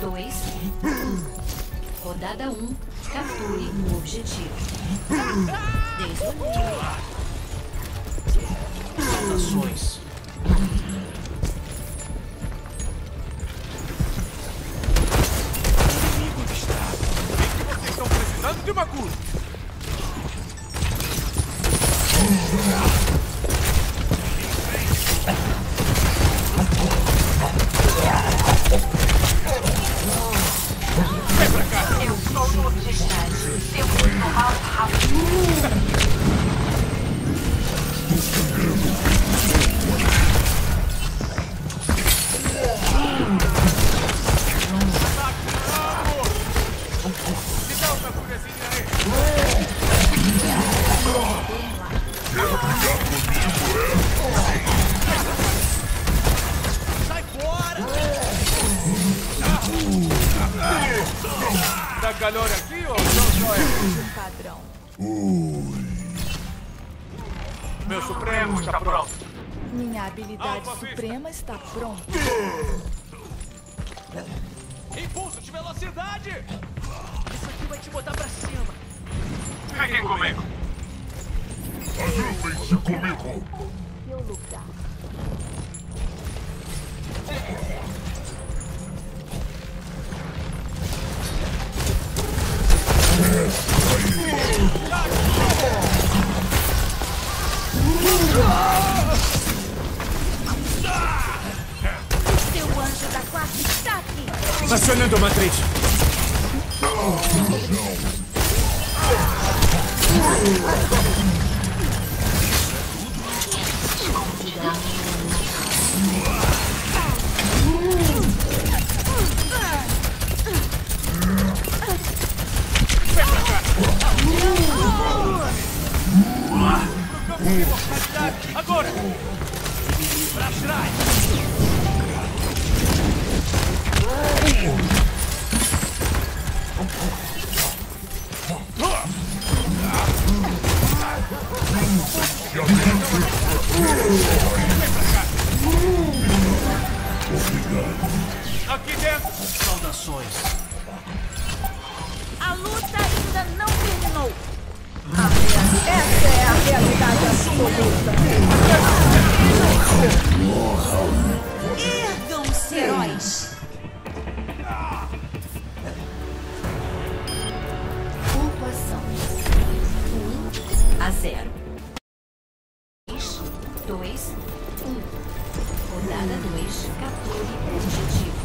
dois, um. Rodada um, capture o objetivo. Vocês estão precisando de uma cura. Eu sou no objetivo. Que tomar rápido. Meu Supremo está pronto. Minha habilidade Alfa, suprema está pronta. Impulso de velocidade! Isso aqui vai te botar pra cima. Fiquem comigo. Agrupem-se comigo. Meu lugar. A matriz. Agora! Pra trás! Ergam-se, heróis. Pontuação: 1 a 0. 3, 2, 1. Rodada 2, capture objetivo.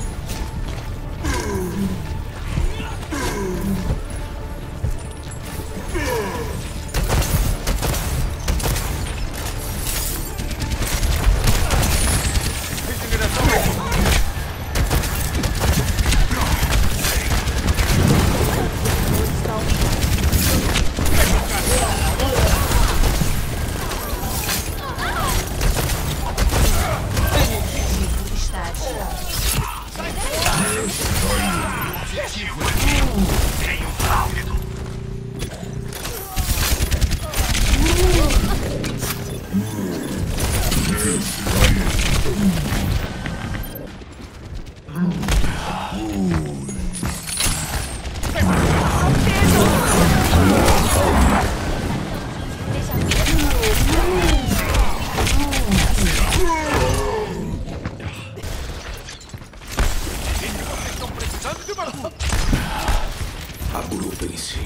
Agrupem-se.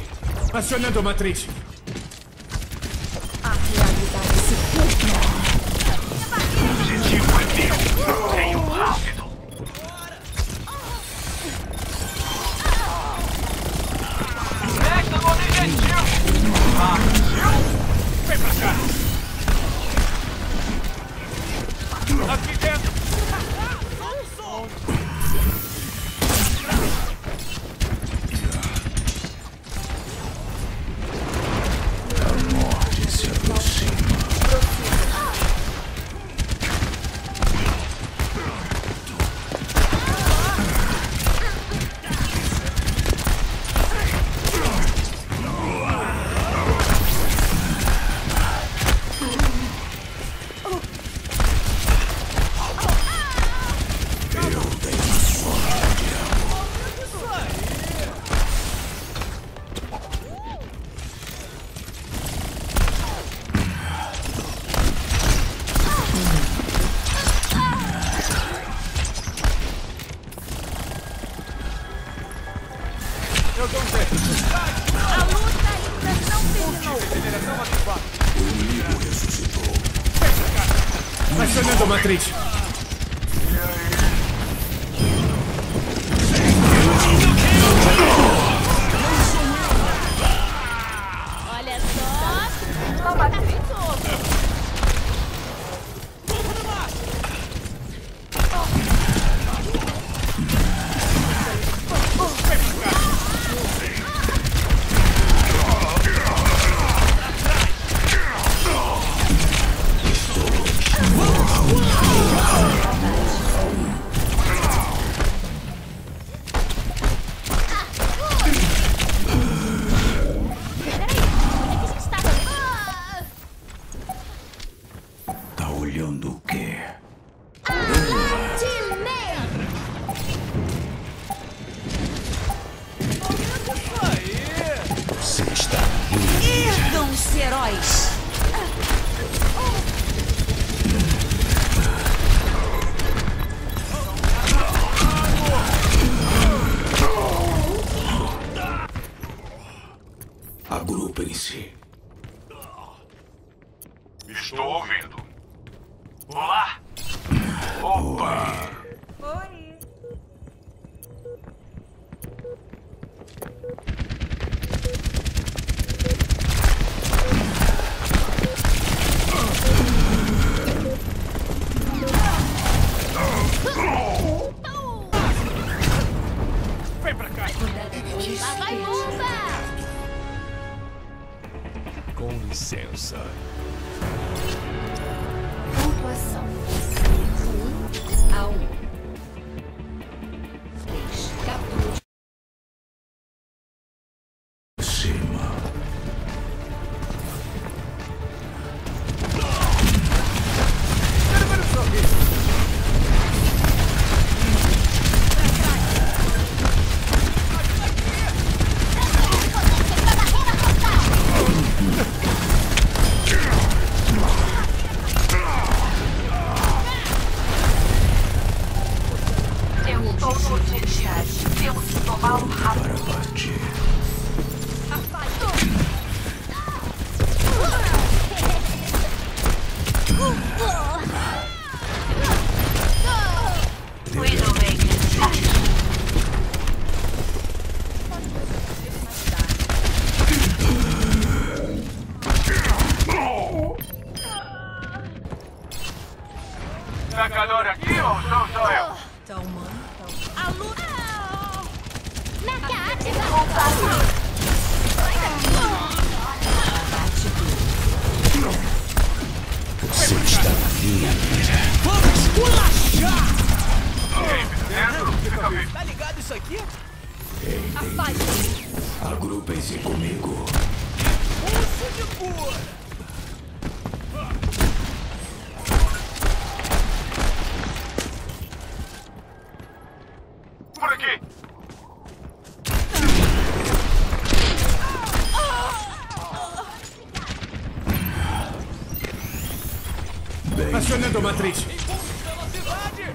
Acionando a matriz. A realidade se torna. Esta no objetivo! Vem pra cá! Acionando Ergam-se heróis. Agrupem-se. Estou ouvindo. Olá! Opa! Oi. Pra cá! Lá vai bomba! Com licença. Pontuação. Um a um. Rápido. Para partir. Widowmaker. Sacador aqui ou sou só eu? Então, mano. a luta. Você está na minha mira. Dentro? Fica bem. Tá ligado isso aqui? Agrupem-se comigo. Pulso de cura! Acionando a matriz. Velocidade!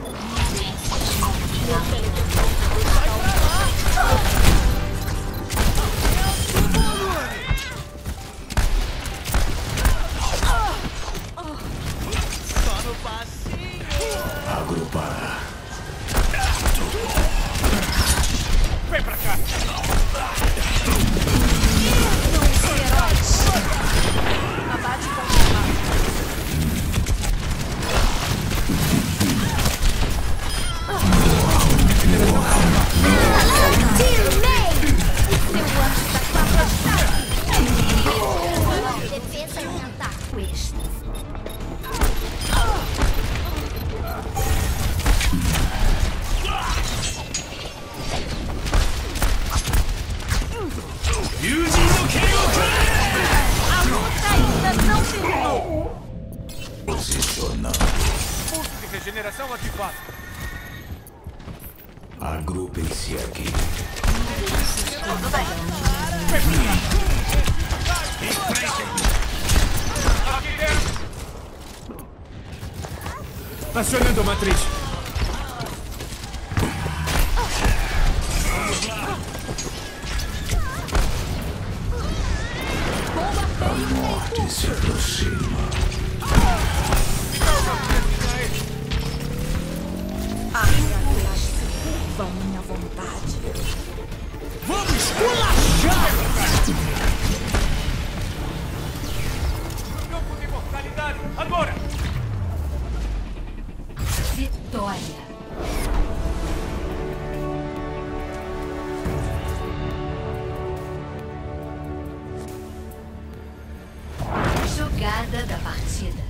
Só no passinho! Agrupar. Agrupem-se aqui. Tudo bem. Acionando a matriz. A morte se aproxima. Da partida.